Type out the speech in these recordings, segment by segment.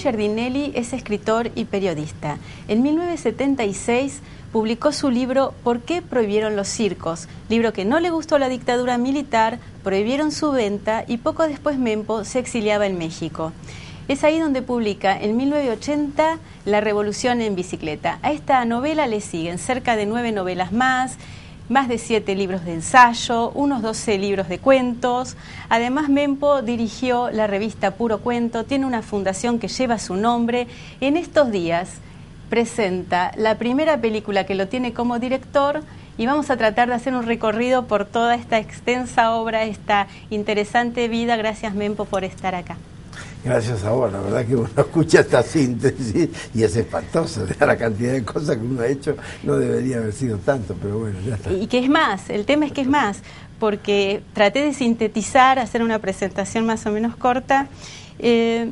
Giardinelli es escritor y periodista. En 1976 publicó su libro ¿Por qué prohibieron los circos? Libro que no le gustó la dictadura militar, prohibieron su venta y poco después Mempo se exiliaba en México. Es ahí donde publica en 1980 La Revolución en Bicicleta. A esta novela le siguen cerca de nueve novelas más, más de siete libros de ensayo, unos 12 libros de cuentos. Además, Mempo dirigió la revista Puro Cuento, tiene una fundación que lleva su nombre. En estos días presenta la primera película que lo tiene como director y vamos a tratar de hacer un recorrido por toda esta extensa obra, esta interesante vida. Gracias, Mempo, por estar acá. Gracias a vos, la verdad que uno escucha esta síntesis y es espantoso, la cantidad de cosas que uno ha hecho no debería haber sido tanto, pero bueno, ya está. Y que es más, el tema es que es más, porque traté de sintetizar, hacer una presentación más o menos corta. Eh,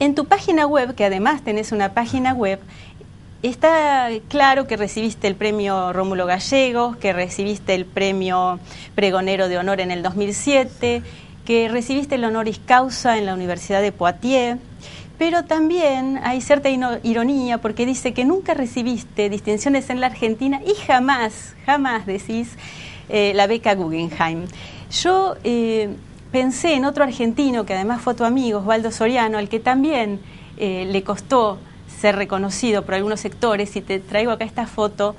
en tu página web, que además tenés una página web, está claro que recibiste el premio Rómulo Gallegos, que recibiste el premio Pregonero de Honor en el 2007 que recibiste el honoris causa en la Universidad de Poitiers, pero también hay cierta ironía porque dice que nunca recibiste distinciones en la Argentina y jamás, jamás decís eh, la beca Guggenheim. Yo eh, pensé en otro argentino que además fue tu amigo, Osvaldo Soriano, al que también eh, le costó ser reconocido por algunos sectores y te traigo acá esta foto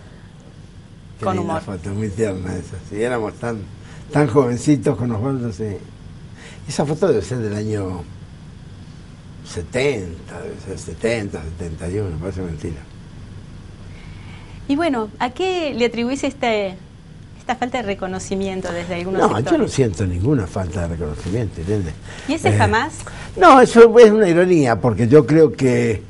con humor. foto, muy tierna esa. Si éramos tan, tan jovencitos con Osvaldo, sí. Esa foto debe ser del año 70, debe ser 70, 71, parece mentira. Y bueno, ¿a qué le atribuís este, esta falta de reconocimiento desde algunos No, yo no siento ninguna falta de reconocimiento, ¿entiendes? ¿Y ese jamás? No, eso es una ironía, porque yo creo que,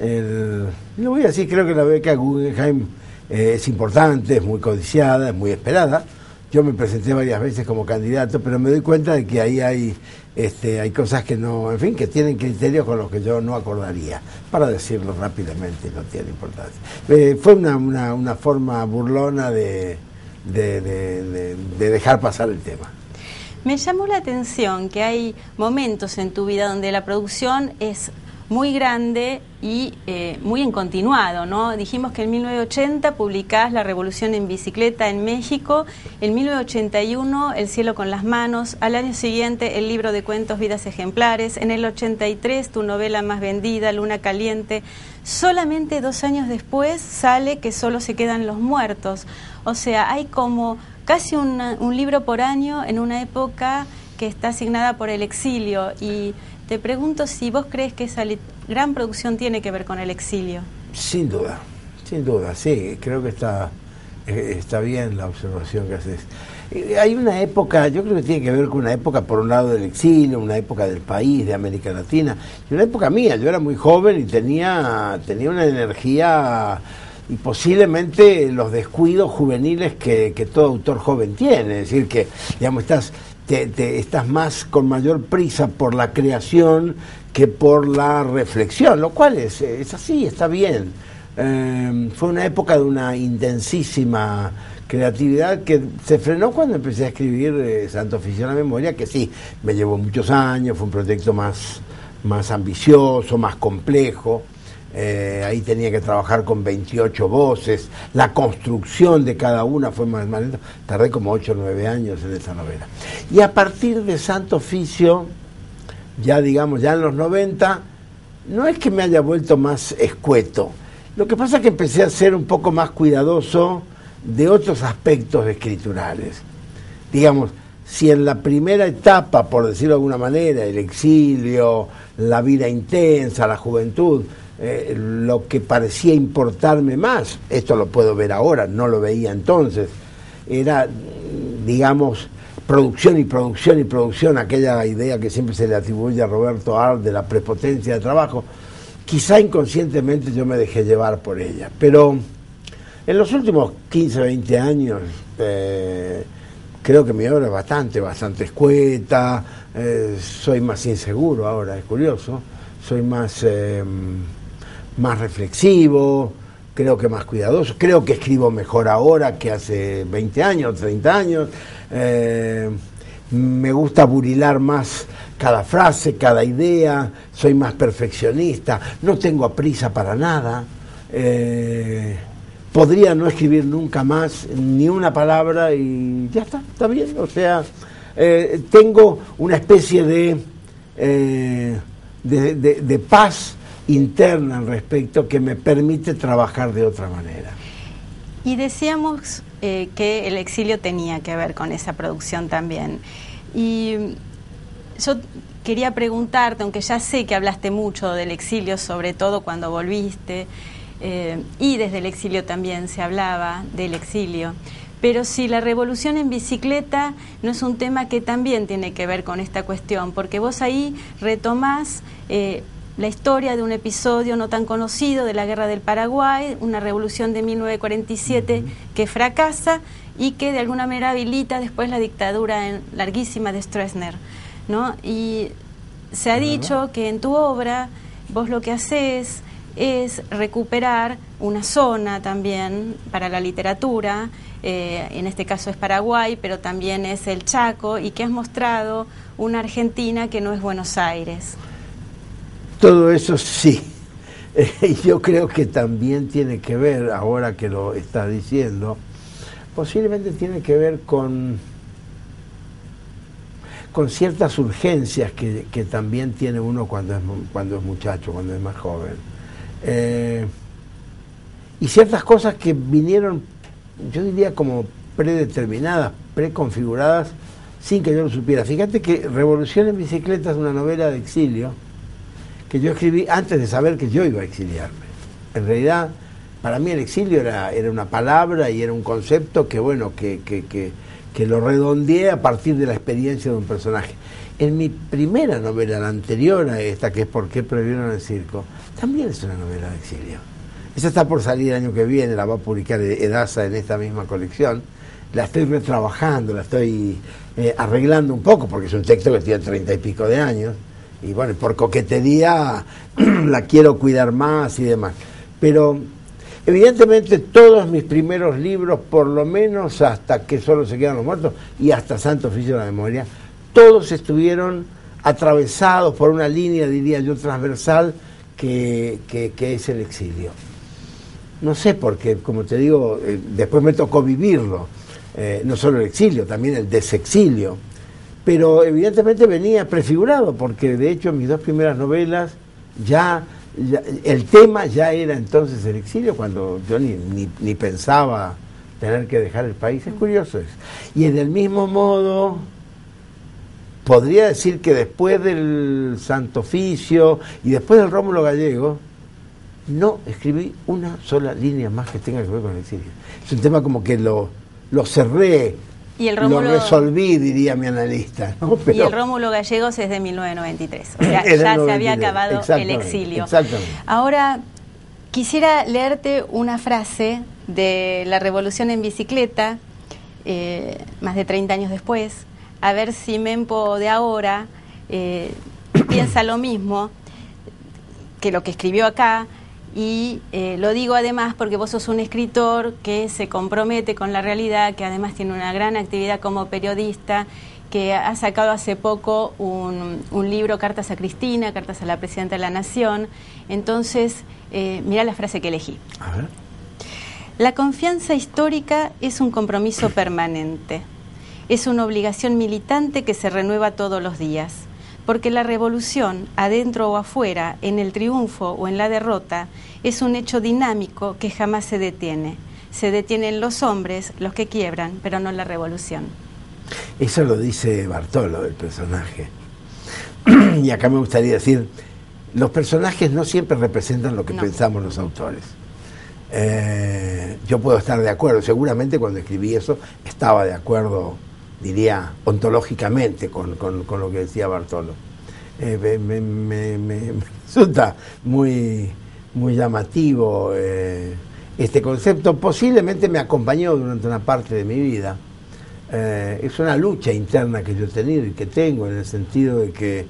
el, lo voy a decir, creo que la beca Guggenheim eh, es importante, es muy codiciada, es muy esperada, yo me presenté varias veces como candidato, pero me doy cuenta de que ahí hay, este, hay cosas que no, en fin, que tienen criterios con los que yo no acordaría, para decirlo rápidamente, no tiene importancia. Eh, fue una, una, forma burlona de, de dejar pasar el tema. Me llamó la atención que hay momentos en tu vida donde la producción es muy grande y eh, muy en continuado, ¿no? Dijimos que en 1980 publicás La Revolución en Bicicleta en México, en 1981 El cielo con las manos, al año siguiente el libro de cuentos Vidas Ejemplares, en el 83 tu novela más vendida, Luna Caliente, solamente dos años después sale Que solo se quedan los muertos, o sea, hay como casi un libro por año en una época que está asignada por el exilio y te pregunto si vos crees que esa gran producción tiene que ver con el exilio. Sin duda, sin duda, sí, creo que está, eh, está bien la observación que haces. Eh, hay una época, yo creo que tiene que ver con una época, por un lado, del exilio, una época del país, de América Latina, y una época mía. Yo era muy joven y tenía, tenía una energía y posiblemente los descuidos juveniles que, que todo autor joven tiene. Es decir, que, digamos, estás te, estás más con mayor prisa por la creación que por la reflexión, lo cual es, es así, está bien. Em, fue una época de una intensísima creatividad que se frenó cuando empecé a escribir eh, Santo Oficio la Memoria, que sí, me llevó muchos años, fue un proyecto más, más ambicioso, más complejo. Eh, ahí tenía que trabajar con 28 voces, la construcción de cada una fue más, más tardé como 8 o 9 años en esa novela. Y a partir de Santo Oficio, ya digamos, ya en los 90, no es que me haya vuelto más escueto, lo que pasa es que empecé a ser un poco más cuidadoso de otros aspectos escriturales. Digamos, si en la primera etapa, por decirlo de alguna manera, el exilio, la vida intensa, la juventud, eh, lo que parecía importarme más, esto lo puedo ver ahora, no lo veía entonces, era, digamos, producción y producción y producción, aquella idea que siempre se le atribuye a Roberto Ar de la prepotencia de trabajo, quizá inconscientemente yo me dejé llevar por ella, pero en los últimos 15, 20 años eh, creo que mi obra es bastante, bastante escueta, eh, soy más inseguro ahora, es curioso, soy más más reflexivo, creo que más cuidadoso, creo que escribo mejor ahora que hace 20 años, 30 años. Eh, me gusta burilar más cada frase, cada idea, soy más perfeccionista, no tengo prisa para nada. Eh, podría no escribir nunca más ni una palabra y ya está, está bien. O sea, eh, tengo una especie de, eh, de, de, paz interna al respecto que me permite trabajar de otra manera. Y decíamos eh, que el exilio tenía que ver con esa producción también. Y yo quería preguntarte, aunque ya sé que hablaste mucho del exilio, sobre todo cuando volviste, eh, y desde el exilio también se hablaba del exilio. Pero si la revolución en bicicleta no es un tema que también tiene que ver con esta cuestión, porque vos ahí retomás eh, la historia de un episodio no tan conocido de la Guerra del Paraguay, una revolución de 1947 que fracasa y que de alguna manera habilita después la dictadura larguísima de Stroessner. ¿no? Y se ha dicho que en tu obra vos lo que haces es recuperar una zona también para la literatura, eh, en este caso es Paraguay, pero también es el Chaco, y que has mostrado una Argentina que no es Buenos Aires. Todo eso sí. yo creo que también tiene que ver, ahora que lo estás diciendo, posiblemente tiene que ver con, con ciertas urgencias que, que también tiene uno cuando es, cuando es muchacho, cuando es más joven eh, y ciertas cosas que vinieron, yo diría como predeterminadas, preconfiguradas, sin que yo lo supiera. Fíjate que Revolución en Bicicleta es una novela de exilio que yo escribí antes de saber que yo iba a exiliarme. En realidad, para mí el exilio era, era una palabra y era un concepto que, bueno, que, que, que, que lo redondeé a partir de la experiencia de un personaje. En mi primera novela, la anterior a esta, que es ¿Por qué prohibieron el circo?, también es una novela de exilio. Esa está por salir el año que viene, la va a publicar Edasa en esta misma colección. La estoy retrabajando, la estoy eh, arreglando un poco, porque es un texto que tiene treinta y pico de años. Y bueno, por coquetería la quiero cuidar más y demás. Pero evidentemente todos mis primeros libros, por lo menos hasta que solo se quedan los muertos y hasta Santo Oficio de la Memoria, todos estuvieron atravesados por una línea, diría yo, transversal que, es el exilio. No sé, porque como te digo, eh, después me tocó vivirlo, eh, no solo el exilio, también el desexilio, pero evidentemente venía prefigurado, porque de hecho en mis dos primeras novelas ya, el tema ya era entonces el exilio, cuando yo ni, ni, pensaba tener que dejar el país, es curioso eso. Y del mismo modo podría decir que después del Santo Oficio y después del Rómulo Gallego, no escribí una sola línea más que tenga que ver con el exilio. Es un tema como que lo, lo cerré, y el lo resolví, diría mi analista. Y el Rómulo Gallegos es de 1993, o sea, ya se había acabado el exilio. Ahora, quisiera leerte una frase de la Revolución en Bicicleta, eh, más de 30 años después, a ver si Mempo de ahora eh, piensa lo mismo que lo que escribió acá. Y eh, lo digo además porque vos sos un escritor que se compromete con la realidad, que además tiene una gran actividad como periodista, que ha sacado hace poco un, libro, Cartas a Cristina, Cartas a la Presidenta de la Nación. Entonces, eh, mira la frase que elegí. La confianza histórica es un compromiso permanente es una obligación militante que se renueva todos los días, porque la revolución, adentro o afuera, en el triunfo o en la derrota, es un hecho dinámico que jamás se detiene. Se detienen los hombres, los que quiebran, pero no la revolución. Eso lo dice Bartolo, el personaje. y acá me gustaría decir, los personajes no siempre representan lo que pensamos los autores. Eh, yo puedo estar de acuerdo, seguramente cuando escribí eso estaba de acuerdo diría, ontológicamente con, lo que decía Bartolo. Eh, me, resulta muy, muy llamativo eh, este concepto. Posiblemente me acompañó durante una parte de mi vida. Eh, es una lucha interna que yo he tenido y que tengo en el sentido de que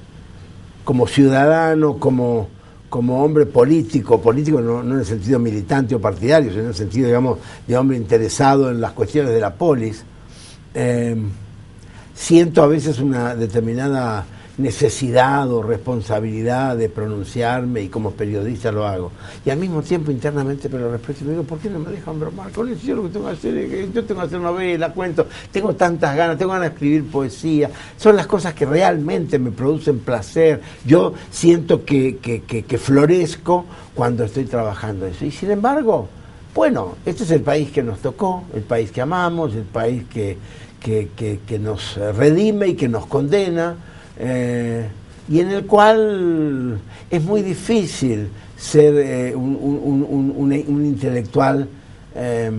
como ciudadano, como, como hombre político, político no, no, en el sentido militante o partidario, sino en el sentido, digamos, de hombre interesado en las cuestiones de la polis, siento a veces una determinada necesidad o responsabilidad de pronunciarme y como periodista lo hago. Y al mismo tiempo internamente pero respeto y me digo, ¿por qué no me dejan bromar con eso? Yo lo que tengo que hacer es yo tengo que hacer novela, cuento, tengo tantas ganas, tengo ganas de escribir poesía, son las cosas que realmente me producen placer. Yo siento que, que, que florezco cuando estoy trabajando eso. Y sin embargo, bueno, este es el país que nos tocó, el país que amamos, el país que, que, nos redime y que nos condena, eh, y en el cual es muy difícil ser eh, un, intelectual eh,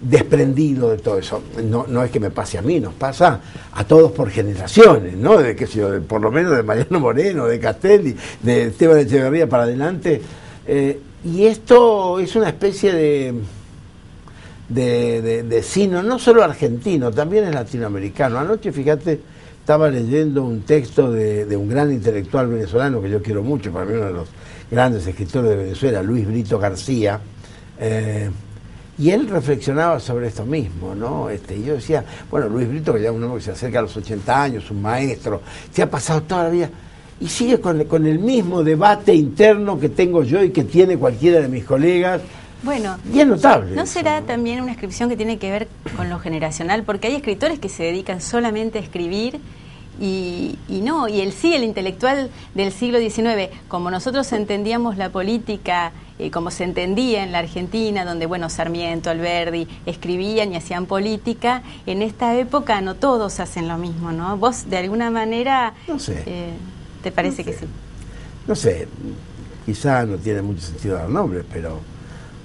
desprendido de todo eso. No, no es que me pase a mí, nos pasa a todos por generaciones, ¿no? De, yo, por lo menos de Mariano Moreno, de Castelli, de Esteban Echeverría para adelante. y esto es una especie de de, de, sino, no solo argentino, también es latinoamericano. Anoche, fíjate, estaba leyendo un texto de, un gran intelectual venezolano que yo quiero mucho, para mí uno de los grandes escritores de Venezuela, Luis Brito García, eh, y él reflexionaba sobre esto mismo, ¿no? Este, y yo decía, bueno, Luis Brito, que ya es un hombre que se acerca a los 80 años, un maestro, se ha pasado toda la vida y sigue con, con el mismo debate interno que tengo yo y que tiene cualquiera de mis colegas bueno, bien notable. ¿No será también una inscripción que tiene que ver con lo generacional? Porque hay escritores que se dedican solamente a escribir y, no, y el sí, el intelectual del siglo XIX, como nosotros entendíamos la política, eh, como se entendía en la Argentina, donde, bueno, Sarmiento, Alberdi escribían y hacían política, en esta época no todos hacen lo mismo, ¿no? Vos, de alguna manera, no sé. Eh, ¿te parece que sí? No sé, quizá no tiene mucho sentido dar nombres, pero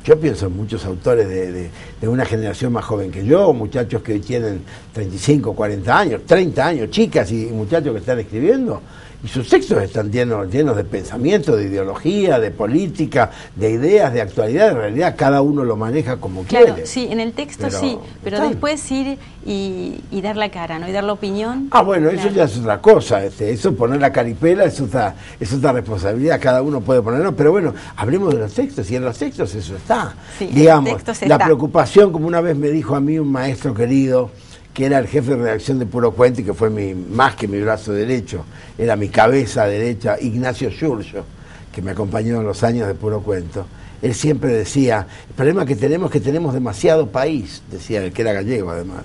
yo pienso en muchos autores de, de, una generación más joven que yo, muchachos que tienen 35, 40 años, 30 años, chicas y muchachos que están escribiendo, y sus textos están llenos, llenos de pensamiento, de ideología, de política, de ideas, de actualidad. En realidad cada uno lo maneja como claro, quiere. Sí, en el texto sí, pero después ir y, dar la cara, ¿no? Y dar la opinión. Ah, bueno, eso ya es otra cosa. Este, eso poner la caripela es otra, es otra responsabilidad, cada uno puede ponerlo. Pero bueno, hablemos de los textos, y en los textos eso está. Digamos, la preocupación, como una vez me dijo a mí un maestro querido, que era el jefe de redacción de Puro Cuento y que fue mi, más que mi brazo derecho, era mi cabeza derecha, Ignacio Giorgio, que me acompañó en los años de Puro Cuento. Él siempre decía, el problema que tenemos es que tenemos demasiado país, decía el que era gallego además.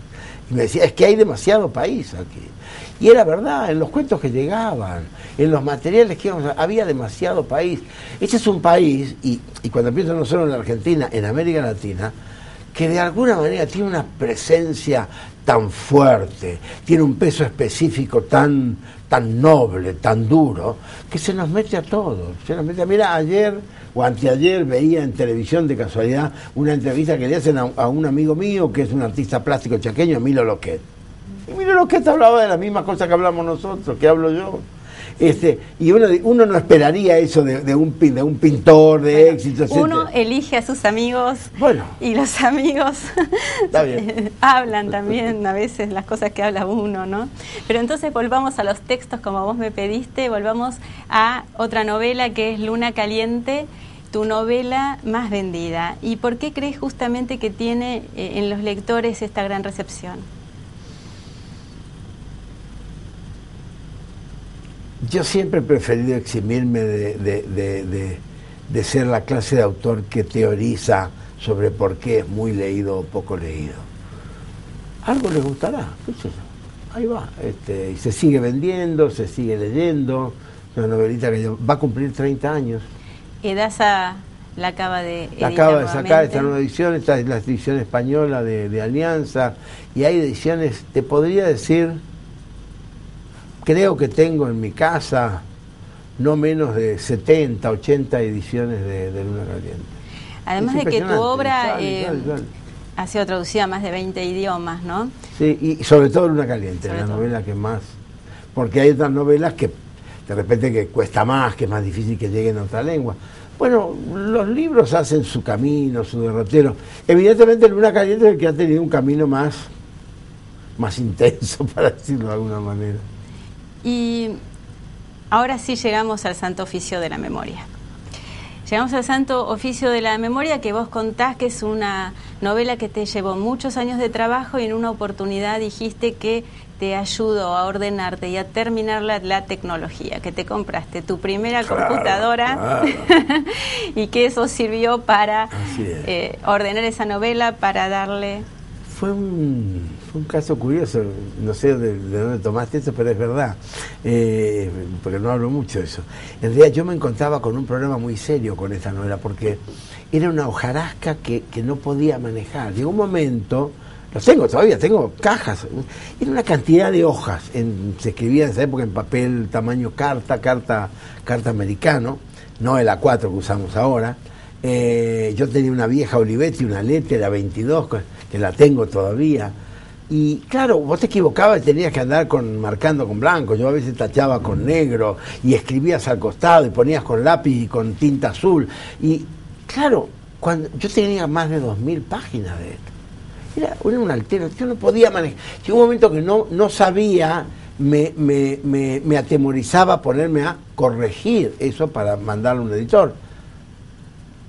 Y me decía, es que hay demasiado país aquí. Y era verdad, en los cuentos que llegaban, en los materiales que íbamos, había demasiado país. Este es un país, y, y cuando pienso no solo en la Argentina, en América Latina, que de alguna manera tiene una presencia tan fuerte, tiene un peso específico tan, tan noble, tan duro, que se nos mete a todos. Se nos mete Mira, ayer o anteayer veía en televisión de casualidad una entrevista que le hacen a, un amigo mío que es un artista plástico chaqueño, Milo Loquet. Y Milo Loquet hablaba de la misma cosa que hablamos nosotros, que hablo yo. Este, y uno, uno no esperaría eso de, un, de un pintor de éxito. Uno elige a sus amigos bueno, y los amigos hablan también a veces las cosas que habla uno, ¿no? Pero entonces volvamos a los textos como vos me pediste, volvamos a otra novela que es Luna Caliente tu novela más vendida. ¿Y por qué crees justamente que tiene eh, en los lectores esta gran recepción? Yo siempre he preferido eximirme de, ser la clase de autor que teoriza sobre por qué es muy leído o poco leído. Algo le gustará, ahí va. Este, y se sigue vendiendo, se sigue leyendo. Una novelita que va a cumplir 30 años. Edasa la acaba de La acaba de sacar esta nueva edición, esta es la edición española de Alianza, y hay ediciones, te podría decir creo que tengo en mi casa no menos de 70, 80 ediciones de, Luna Caliente. Además de que tu obra eh, ha sido traducida a más de 20 idiomas, ¿no? Sí, y sobre todo Luna Caliente, la novela que más... Porque hay otras novelas que de repente que cuesta más, que es más difícil que lleguen a otra lengua. Bueno, los libros hacen su camino, su derrotero. Evidentemente Luna Caliente es el que ha tenido un camino más, más intenso, para decirlo de alguna manera. Y ahora sí llegamos al Santo Oficio de la Memoria. Llegamos al Santo Oficio de la Memoria que vos contás que es una novela que te llevó muchos años de trabajo y en una oportunidad dijiste que te ayudó a ordenarte y a terminar la, tecnología, que te compraste tu primera computadora y que eso sirvió para eh, ordenar esa novela, para darle... Fue un, un caso curioso, no sé de, dónde tomaste eso, pero es verdad, eh, porque no hablo mucho de eso. En realidad yo me encontraba con un problema muy serio con esta novela, porque era una hojarasca que, no podía manejar. Llegó un momento los tengo todavía, tengo cajas. Era una cantidad de hojas. se escribía en esa época en papel tamaño carta, carta, carta americano, no el A4 que usamos ahora. Eh, yo tenía una vieja Olivetti, una letra 22, que la tengo todavía. Y claro, vos te equivocabas y tenías que andar con, marcando con blanco. Yo a veces tachaba con negro y escribías al costado y ponías con lápiz y con tinta azul. Y claro, cuando yo tenía más de 2.000 páginas de esto. Era, un altero, yo no podía manejar. Llegó un momento que no, no sabía, me, me, me, me atemorizaba ponerme a corregir eso para mandarlo a un editor.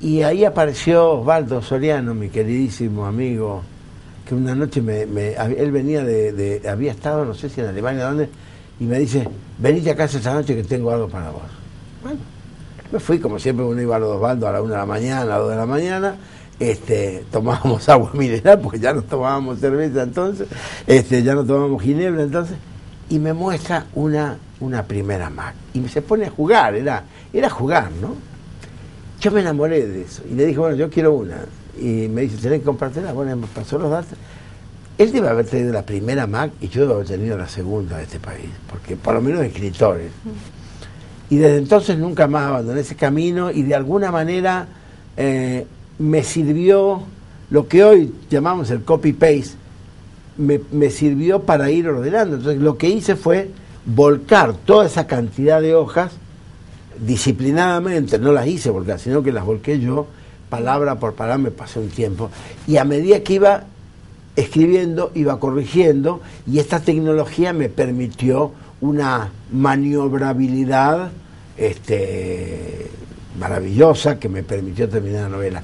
Y ahí apareció Osvaldo Soriano, mi queridísimo amigo, que una noche me, él venía de, había estado, no sé si en Alemania, ¿dónde? Y me dice, venite a casa esta noche que tengo algo para vos. Bueno, me fui, como siempre, uno iba a los Osvaldo a la una de la mañana, a dos de la mañana, este, tomábamos agua mineral, porque ya no tomábamos cerveza entonces, este, ya no tomábamos ginebra entonces, y me muestra una, una primera Mac. Y se pone a jugar, era, era jugar, ¿no? Yo me enamoré de eso. Y le dije, bueno, yo quiero una. Y me dice, tenés que comprártela. Bueno, me pasó los datos. Él debe haber tenido la primera Mac y yo debo haber tenido la segunda de este país, porque por lo menos escritores. Y desde entonces nunca más abandoné ese camino y de alguna manera eh, me sirvió lo que hoy llamamos el copy-paste, me, sirvió para ir ordenando. Entonces lo que hice fue volcar toda esa cantidad de hojas disciplinadamente, no las hice volcar, sino que las volqué yo, palabra por palabra, me pasé un tiempo. Y a medida que iba escribiendo, iba corrigiendo, y esta tecnología me permitió una maniobrabilidad este, maravillosa que me permitió terminar la novela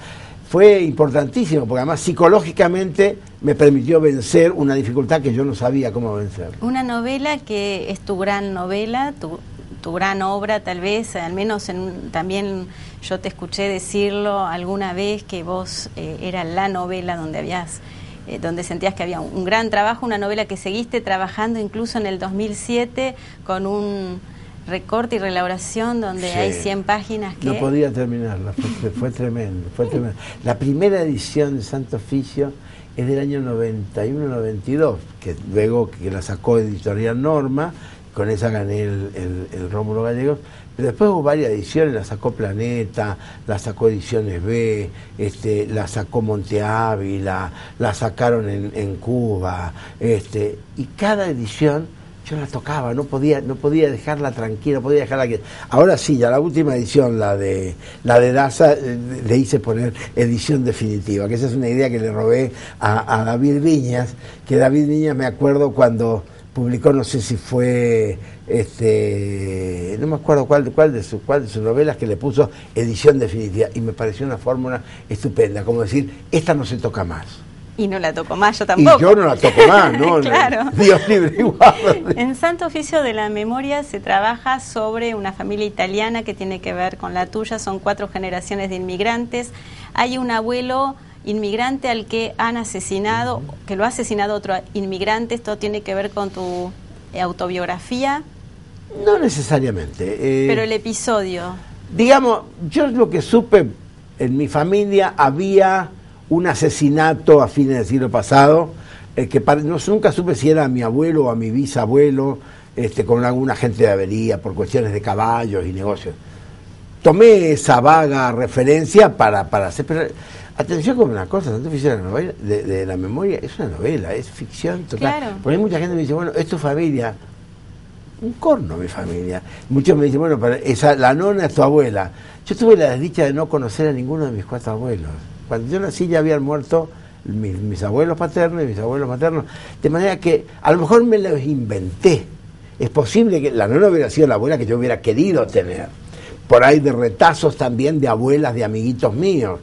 fue importantísimo, porque además psicológicamente me permitió vencer una dificultad que yo no sabía cómo vencer. Una novela que es tu gran novela, tu, tu gran obra tal vez, al menos en, también yo te escuché decirlo alguna vez que vos eh, era la novela donde habías eh, donde sentías que había un gran trabajo, una novela que seguiste trabajando incluso en el 2007 con un recorte y relaboración donde hay 100 páginas que... No podía terminarla, fue, tremendo, fue tremendo. La primera edición de Santo Oficio es del año 91-92, que luego que la sacó Editorial Norma, con esa gané el, el, Rómulo Gallegos, después hubo varias ediciones, la sacó Planeta, la sacó Ediciones B, este, la sacó Monte Ávila, la sacaron en, en Cuba, este, y cada edición yo la tocaba, no podía, no podía dejarla tranquila, no podía dejarla que. Ahora sí, ya la última edición, la de la de Daza, eh, le hice poner edición definitiva, que esa es una idea que le robé a, David Viñas, que David Viñas me acuerdo cuando publicó, no sé si fue este, no me acuerdo cuál, cuál de sus cuál de sus novelas que le puso edición definitiva y me pareció una fórmula estupenda, como decir, esta no se toca más. Y no la toco más, yo tampoco. Y yo no la toco más, ¿no? claro. Dios libre igual. En Santo Oficio de la Memoria se trabaja sobre una familia italiana que tiene que ver con la tuya, son cuatro generaciones de inmigrantes. Hay un abuelo inmigrante al que han asesinado, que lo ha asesinado otro inmigrante, esto tiene que ver con tu autobiografía. No necesariamente. Eh, Pero el episodio. Digamos, yo lo que supe en mi familia había un asesinato a fines del siglo pasado, eh, que no, nunca supe si era a mi abuelo o a mi bisabuelo, este, con alguna gente de avería por cuestiones de caballos y negocios. Tomé esa vaga referencia para, para hacer... Pero, atención con una cosa, tanto de la, novela, de, la memoria, es una novela, es ficción total. Porque hay mucha gente que me dice, bueno, es tu familia. Un corno mi familia. Muchos me dicen, bueno, pero esa, la nona es tu abuela. Yo tuve la desdicha de no conocer a ninguno de mis cuatro abuelos. Cuando yo nací ya habían muerto mis, abuelos paternos y mis abuelos maternos. De manera que a lo mejor me los inventé. Es posible que la no hubiera sido la abuela que yo hubiera querido tener. Por ahí de retazos también de abuelas de amiguitos míos.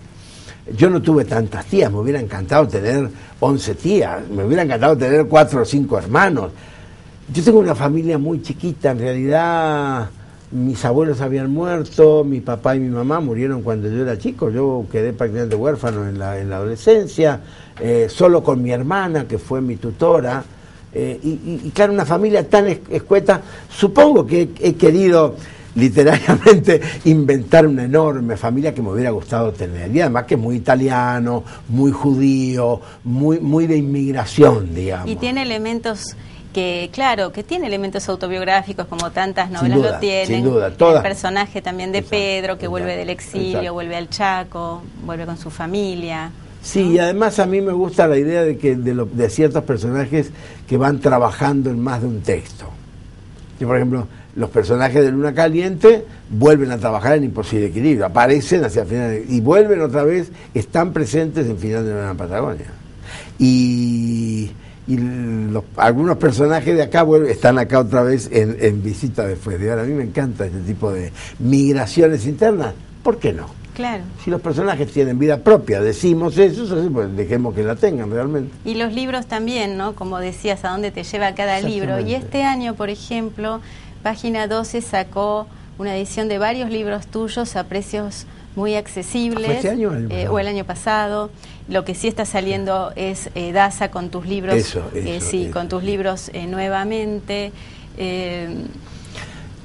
Yo no tuve tantas tías, me hubiera encantado tener 11 tías, me hubiera encantado tener cuatro o cinco hermanos. Yo tengo una familia muy chiquita, en realidad mis abuelos habían muerto, mi papá y mi mamá murieron cuando yo era chico, yo quedé prácticamente huérfano en la, en la adolescencia, eh, solo con mi hermana, que fue mi tutora, eh, y, claro, una familia tan escueta, supongo que he, querido literariamente inventar una enorme familia que me hubiera gustado tener. Y además que es muy italiano, muy judío, muy, muy de inmigración, digamos. Y tiene elementos que, claro, que tiene elementos autobiográficos como tantas novelas lo tienen. Sin duda, El personaje también de Pedro, que vuelve del exilio, vuelve al Chaco, vuelve con su familia. Sí, y además a mí me gusta la idea de que de, de, ciertos personajes que van trabajando en más de un texto. Yo, por ejemplo, los personajes de Luna Caliente vuelven a trabajar en Imposible Equilibrio, aparecen hacia el final y vuelven otra vez, están presentes en Final de Nueva Patagonia. Y y los, algunos personajes de acá están acá otra vez en, visita después de ahora. A mí me encanta este tipo de migraciones internas. ¿Por qué no? Claro. Si los personajes tienen vida propia, decimos eso, pues dejemos que la tengan realmente. Y los libros también, ¿no? Como decías, a dónde te lleva cada libro. Y este año, por ejemplo, Página 12 sacó una edición de varios libros tuyos a precios muy accesibles. Este año, eh, o el año pasado. Lo que sí está saliendo es eh, Daza con tus libros. Eso, eh, sí, con tus libros nuevamente.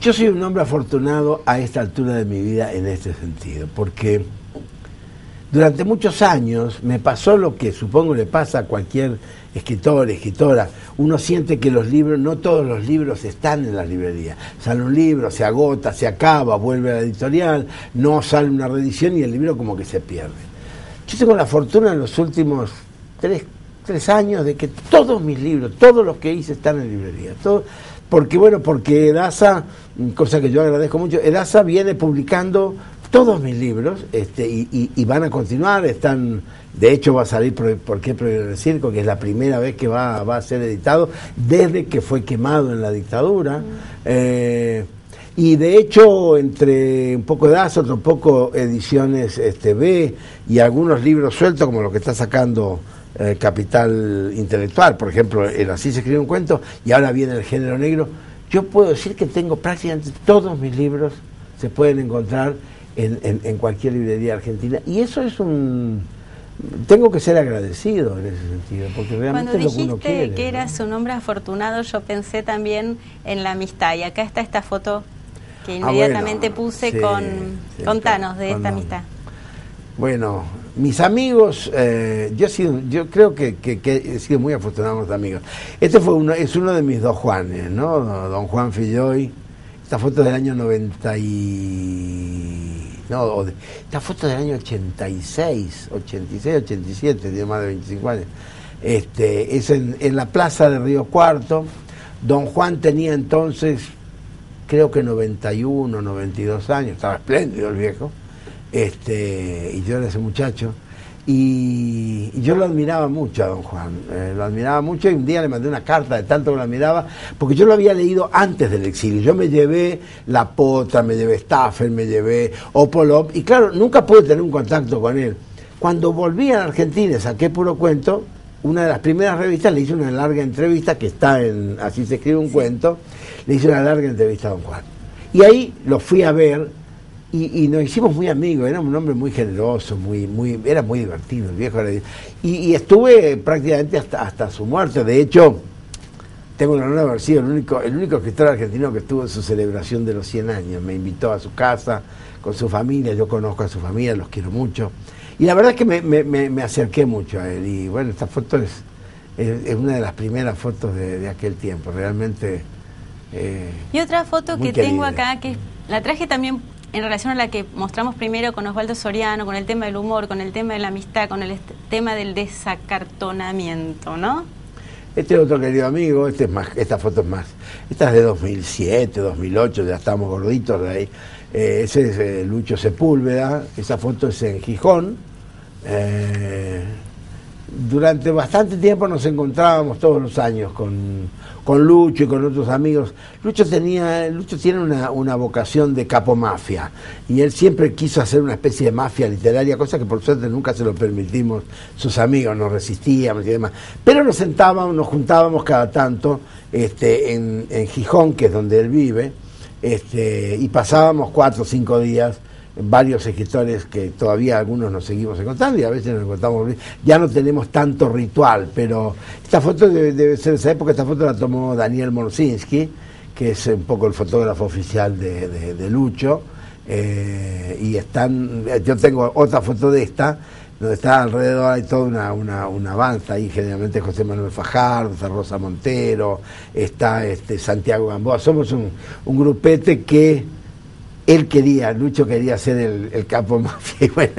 Yo soy un hombre afortunado a esta altura de mi vida en este sentido, porque durante muchos años me pasó lo que supongo le pasa a cualquier escritor, escritora. Uno siente que los libros, no todos los libros están en la librería. Sale un libro, se agota, se acaba, vuelve a la editorial, no sale una reedición y el libro como que se pierde. Yo tengo la fortuna en los últimos tres, años de que todos mis libros, todos los que hice están en librería. Todo, porque bueno, porque Edasa, cosa que yo agradezco mucho, Edasa viene publicando todos mis libros este, y, van a continuar, están, de hecho va a salir por, qué prohibir el circo, que es la primera vez que va, a ser editado desde que fue quemado en la dictadura. Mm. Eh, y de hecho, entre un poco de AS, otro poco ediciones este, B y algunos libros sueltos, como lo que está sacando eh, Capital Intelectual, por ejemplo, el Así se escribe un cuento, y ahora viene el género negro, yo puedo decir que tengo prácticamente todos mis libros, se pueden encontrar en, en, cualquier librería argentina, y eso es un tengo que ser agradecido en ese sentido, porque realmente es lo que uno quiere. que eras un hombre afortunado, yo pensé también en la amistad, y acá está esta foto que ah, inmediatamente puse con... contanos de esta amistad. Bueno, mis amigos, eh, yo, he sido, yo creo que, he sido muy afortunado con los amigos. Este fue uno, es uno de mis dos Juanes, ¿no? Don Juan Filloy. Esta foto del año 90 y... No, esta foto del año 86, 86, 87, tiene más de 25 años. Este, es en, en la plaza de Río Cuarto. Don Juan tenía entonces creo que 91, 92 años, estaba espléndido el viejo, este, y yo era ese muchacho, y, yo lo admiraba mucho a don Juan, eh, lo admiraba mucho y un día le mandé una carta de tanto que lo admiraba, porque yo lo había leído antes del exilio, yo me llevé La Potra, me llevé Staffel, me llevé Opolop, y claro, nunca pude tener un contacto con él. Cuando volví a Argentina, saqué puro cuento, una de las primeras revistas le hice una larga entrevista que está en, así se escribe un cuento, le hice una larga entrevista a don Juan. Y ahí lo fui a ver y, nos hicimos muy amigos, era un hombre muy generoso, muy, muy, era muy divertido, el viejo y, estuve prácticamente hasta, hasta su muerte. De hecho, tengo la honor de haber sido el único, el único escritor argentino que estuvo en su celebración de los 100 años. Me invitó a su casa con su familia, yo conozco a su familia, los quiero mucho. Y la verdad es que me, me, acerqué mucho a él. Y bueno, esta foto es, es, una de las primeras fotos de aquel tiempo, realmente eh, y otra foto que tengo acá, que la traje también en relación a la que mostramos primero con Osvaldo Soriano, con el tema del humor, con el tema de la amistad, con el tema del desacartonamiento, ¿no? Este es otro querido amigo, este es más, esta foto es más, esta es de 2007, 2008, ya estamos gorditos de ahí. Eh, ese es eh, Lucho Sepúlveda, esa foto es en Gijón, durante bastante tiempo nos encontrábamos todos los años con, con Lucho y con otros amigos. Lucho tenía, Lucho tiene una, una vocación de capo mafia y él siempre quiso hacer una especie de mafia literaria, cosa que por suerte nunca se lo permitimos sus amigos, nos resistíamos y demás. Pero nos sentábamos, nos juntábamos cada tanto este, en, en Gijón, que es donde él vive, este, y pasábamos cuatro o cinco días varios escritores que todavía algunos nos seguimos encontrando y a veces nos encontramos. Ya no tenemos tanto ritual, pero esta foto debe, ser de esa época. Esta foto la tomó Daniel Morsinski, que es un poco el fotógrafo oficial de, Lucho. Eh, y están, yo tengo otra foto de esta, donde está alrededor, hay toda una, una, una banza ahí, generalmente José Manuel Fajardo, Rosa Montero, está este Santiago Gamboa. Somos un, un grupete que él quería, Lucho quería ser el, capo mafia y bueno,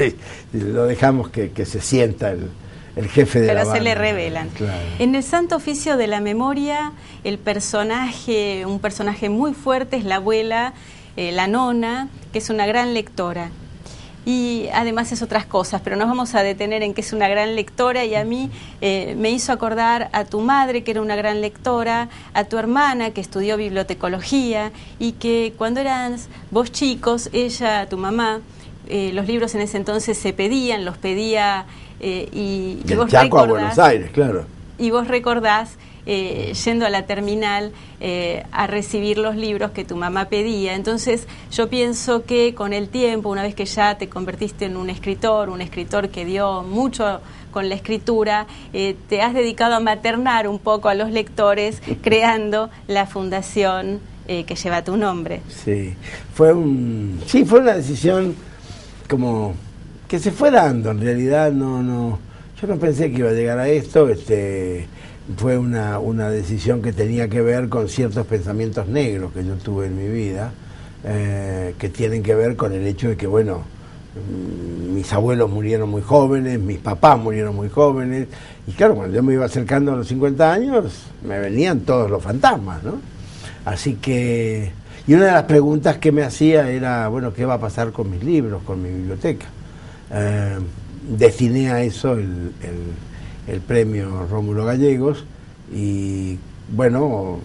lo dejamos que, se sienta el, jefe de Pero la se le revelan. En el Santo Oficio de la Memoria, el personaje, un personaje muy fuerte es la abuela, eh, la nona, que es una gran lectora y además es otras cosas, pero nos vamos a detener en que es una gran lectora y a mí eh, me hizo acordar a tu madre, que era una gran lectora, a tu hermana, que estudió bibliotecología y que cuando eran vos chicos, ella, tu mamá, eh, los libros en ese entonces se pedían, los pedía eh, y, y, vos Chaco a Buenos Aires, claro. Y vos recordás eh, yendo a la terminal eh, a recibir los libros que tu mamá pedía. Entonces yo pienso que con el tiempo, una vez que ya te convertiste en un escritor, un escritor que dio mucho con la escritura, eh, te has dedicado a maternar un poco a los lectores creando la fundación que lleva tu nombre. Sí, fue un, sí, fue una decisión como que se fue dando, en realidad no, no, yo no pensé que iba a llegar a esto, este fue una, una, decisión que tenía que ver con ciertos pensamientos negros que yo tuve en mi vida, eh, que tienen que ver con el hecho de que, bueno, mm, mis abuelos murieron muy jóvenes, mis papás murieron muy jóvenes, y claro, cuando yo me iba acercando a los 50 años, me venían todos los fantasmas, ¿no? Así que, y una de las preguntas que me hacía era, bueno, ¿qué va a pasar con mis libros, con mi biblioteca? Eh, destiné a eso el el premio Rómulo Gallegos y bueno,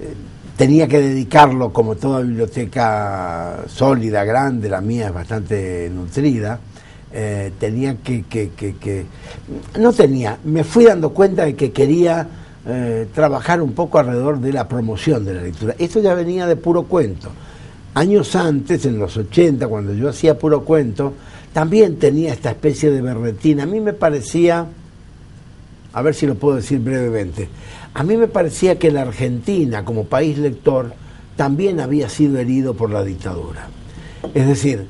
eh, tenía que dedicarlo como toda biblioteca sólida, grande, la mía es bastante nutrida, eh, tenía que, no tenía, me fui dando cuenta de que quería eh, trabajar un poco alrededor de la promoción de la lectura. Esto ya venía de puro cuento. Años antes, en los 80, cuando yo hacía puro cuento, también tenía esta especie de berretina. A mí me parecía, a ver si lo puedo decir brevemente, a mí me parecía que la Argentina, como país lector, también había sido herido por la dictadura. Es decir,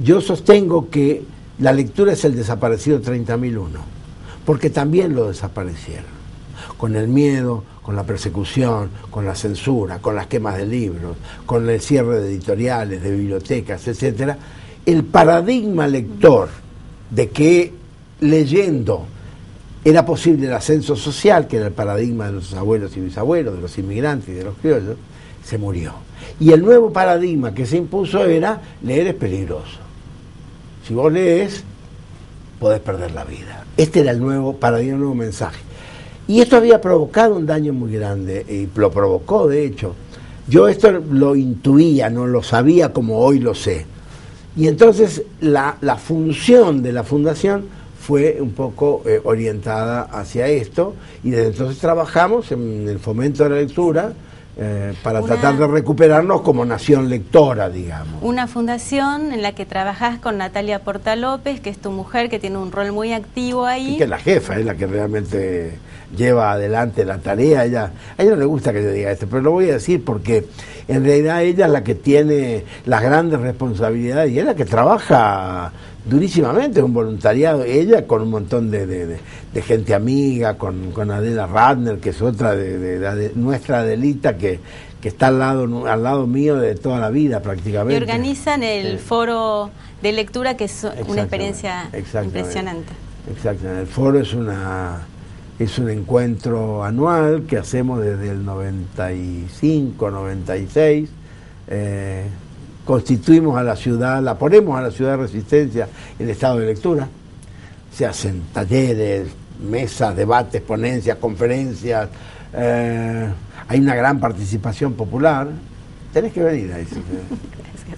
yo sostengo que la lectura es el desaparecido 30.001, porque también lo desaparecieron, con el miedo, con la persecución, con la censura, con las quemas de libros, con el cierre de editoriales, de bibliotecas, etcétera, el paradigma lector de que leyendo era posible el ascenso social, que era el paradigma de los abuelos y bisabuelos, de los inmigrantes y de los criollos, se murió. Y el nuevo paradigma que se impuso era leer es peligroso. Si vos lees, podés perder la vida. Este era el nuevo paradigma, el nuevo mensaje. Y esto había provocado un daño muy grande, y lo provocó de hecho. Yo esto lo intuía, no lo sabía como hoy lo sé. Y entonces la, la función de la fundación fue un poco eh, orientada hacia esto y desde entonces trabajamos en el fomento de la lectura eh, para tratar de recuperarnos como nación lectora, digamos. Una fundación en la que trabajás con Natalia Porta López, que es tu mujer, que tiene un rol muy activo ahí. Y que es la jefa, es la que realmente lleva adelante la tarea. Ella, a ella no le gusta que yo diga esto, pero lo voy a decir porque en realidad ella es la que tiene las grandes responsabilidades y es la que trabaja durísimamente, es un voluntariado, ella con un montón de, gente amiga, con, con, Adela Radner, que es otra de, nuestra Adelita, que, que está al lado, al lado mío de toda la vida prácticamente. Y organizan el foro de lectura, que es una experiencia impresionante. Exactamente, el foro es una es un encuentro anual que hacemos desde el 95, 96. Eh, constituimos a la ciudad, la ponemos a la ciudad de Resistencia en estado de lectura. se hacen talleres, mesas, debates, ponencias, conferencias. Eh, hay una gran participación popular. Tenés que venir a eso.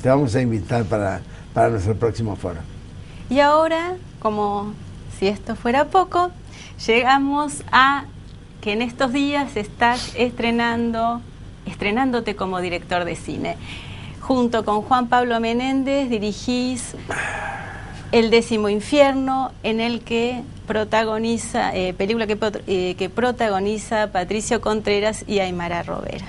Te vamos a invitar para, para nuestro próximo foro. Y ahora, como si esto fuera poco, llegamos a que en estos días estás estrenando, estrenándote como director de cine. Junto con Juan Pablo Menéndez dirigís El décimo infierno, en el que protagoniza, eh, película que, eh, que protagoniza Patricio Contreras y Aymara Robera.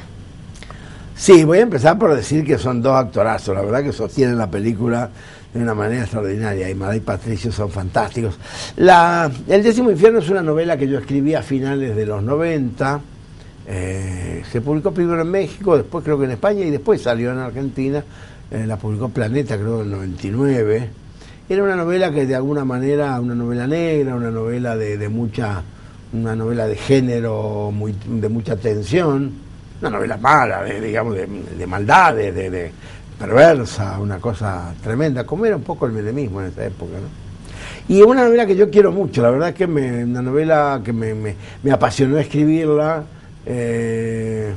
Sí, voy a empezar por decir que son dos actorazos, la verdad que sostienen la película de una manera extraordinaria. Aymara y Patricio son fantásticos. El décimo infierno es una novela que yo escribí a finales de los 90 eh, se publicó primero en México, después creo que en España y después salió en Argentina. Eh, la publicó Planeta, creo, en el 99. Era una novela que de alguna manera, una novela negra, una novela de, mucha, una novela de género muy, de mucha tensión, una novela mala, de, digamos, de, maldad, de, perversa, una cosa tremenda, como era un poco el menemismo en esa época, ¿no? Y una novela que yo quiero mucho, la verdad es que me, una novela que me, me apasionó escribirla, eh,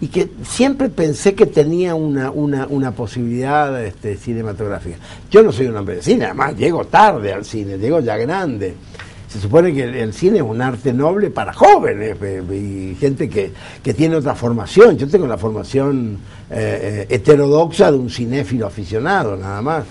y que siempre pensé que tenía una, una, posibilidad este, cinematográfica. Yo no soy un hombre de cine, además llego tarde al cine, llego ya grande. Se supone que el, cine es un arte noble para jóvenes y gente que, tiene otra formación. Yo tengo la formación eh, eh, heterodoxa de un cinéfilo aficionado, nada más.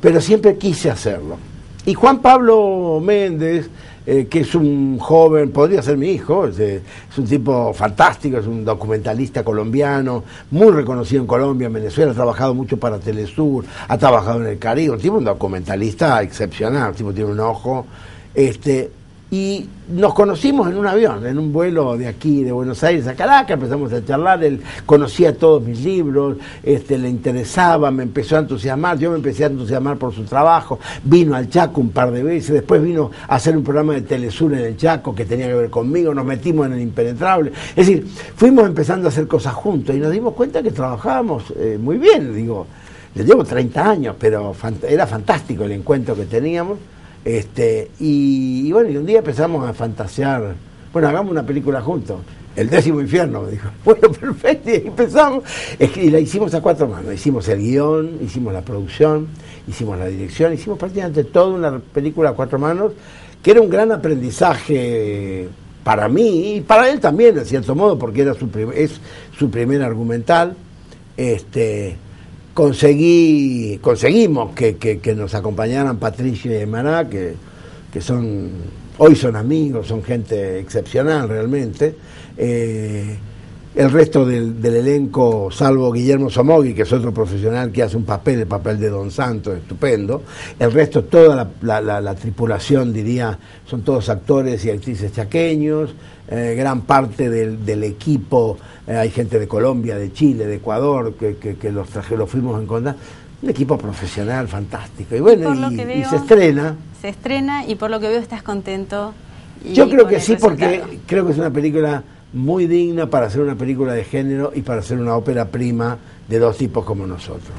Pero siempre quise hacerlo. Y Juan Pablo Méndez eh, que es un joven, podría ser mi hijo, es, un tipo fantástico, es un documentalista colombiano, muy reconocido en Colombia, en Venezuela, ha trabajado mucho para Telesur, ha trabajado en el Caribe, un tipo un documentalista excepcional, tipo tiene un ojo, este, y nos conocimos en un avión, en un vuelo de aquí, de Buenos Aires a Caracas, empezamos a charlar, él conocía todos mis libros, este, le interesaba, me empezó a entusiasmar, yo me empecé a entusiasmar por su trabajo, vino al Chaco un par de veces, después vino a hacer un programa de Telesur en el Chaco que tenía que ver conmigo, nos metimos en el impenetrable, es decir, fuimos empezando a hacer cosas juntos y nos dimos cuenta que trabajábamos eh, muy bien, digo, le llevo 30 años, pero era fantástico el encuentro que teníamos. Este, y, bueno, y un día empezamos a fantasear, bueno, hagamos una película juntos. El décimo infierno, me dijo. Bueno, perfecto, y empezamos. Y la hicimos a cuatro manos. Hicimos el guion, hicimos la producción, hicimos la dirección, hicimos prácticamente toda una película a cuatro manos, que era un gran aprendizaje para mí y para él también, en cierto modo, porque era su es su primer argumental. Este, conseguí, conseguimos que, que, nos acompañaran Patricia y Maná, que, que son, hoy son amigos, son gente excepcional realmente. Eh, el resto del, elenco, salvo Guillermo Somogui, que es otro profesional que hace un papel, el papel de Don Santos, estupendo. El resto, toda la, tripulación, diría, son todos actores y actrices chaqueños. Eh, gran parte del, equipo, eh, hay gente de Colombia, de Chile, de Ecuador, que, que, los, traje, los fuimos a encontrar. Un equipo profesional fantástico. Y bueno, y, se estrena. Se estrena y por lo que veo estás contento. Yo creo que sí, porque creo que es una película muy digna para hacer una película de género y para hacer una ópera prima de dos tipos como nosotros.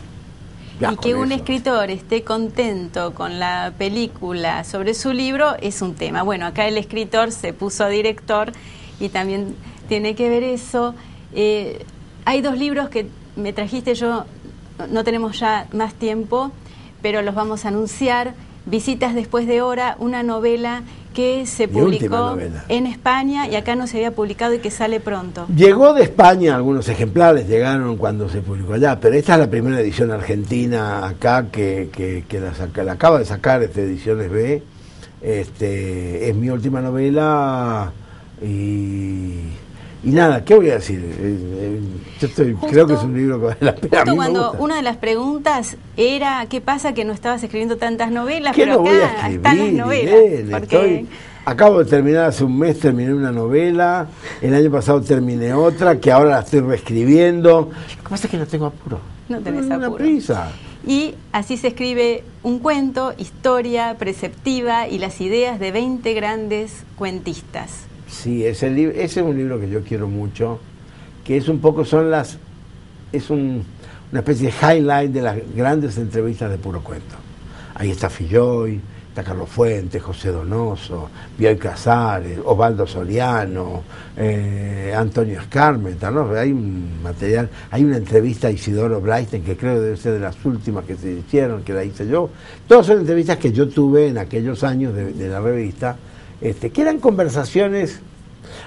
y que un escritor esté contento con la película sobre su libro es un tema. Bueno, acá el escritor se puso a director y también tiene que ver eso. Eh, hay dos libros que me trajiste yo, no tenemos ya más tiempo, pero los vamos a anunciar. Visitas después de hora, una novela que se publicó en España y acá no se había publicado y que sale pronto. Llegó de España algunos ejemplares, llegaron cuando se publicó allá, pero esta es la primera edición argentina acá que, que, la, acaba de sacar, esta Ediciones B. Este, es mi última novela y y nada, ¿qué voy a decir? Eh, eh, yo estoy, creo que es un libro que vale la pena. Justo cuando una de las preguntas era qué pasa que no estabas escribiendo tantas novelas, pero acá voy a escribir, están las novelas. acabo de terminar hace un mes, terminé una novela, el año pasado terminé otra, que ahora la estoy reescribiendo. Lo que pasa es que no tengo apuro. No tenés no, apuro. prisa. Y así se escribe un cuento, historia, preceptiva y las ideas de 20 grandes cuentistas. Sí, ese, es un libro que yo quiero mucho, que es un poco, son las, es un, una especie de highlight de las grandes entrevistas de puro cuento. Ahí está Filloy, está Carlos Fuentes, José Donoso, Bioy Casares, Osvaldo Soriano, eh, Antonio Escarmeta, ¿no? Hay un material, hay una entrevista a Isidoro Blaisten que creo debe ser de las últimas que se hicieron, que la hice yo. Todas son entrevistas que yo tuve en aquellos años de, la revista, este, que eran conversaciones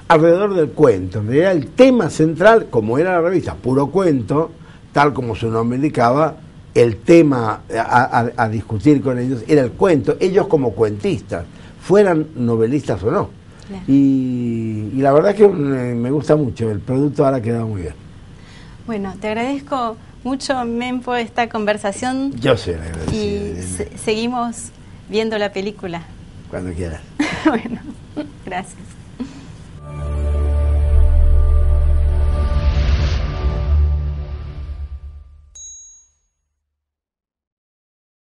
alrededor del cuento. En realidad el tema central, como era la revista, puro cuento, tal como su nombre indicaba, el tema a, discutir con ellos era el cuento, ellos como cuentistas, fueran novelistas o no. Y, la verdad que me gusta mucho, el producto ahora ha quedado muy bien. Bueno, te agradezco mucho, Mempo, esta conversación. Yo sé, Y seguimos viendo la película. Cuando quieras. bueno, gracias.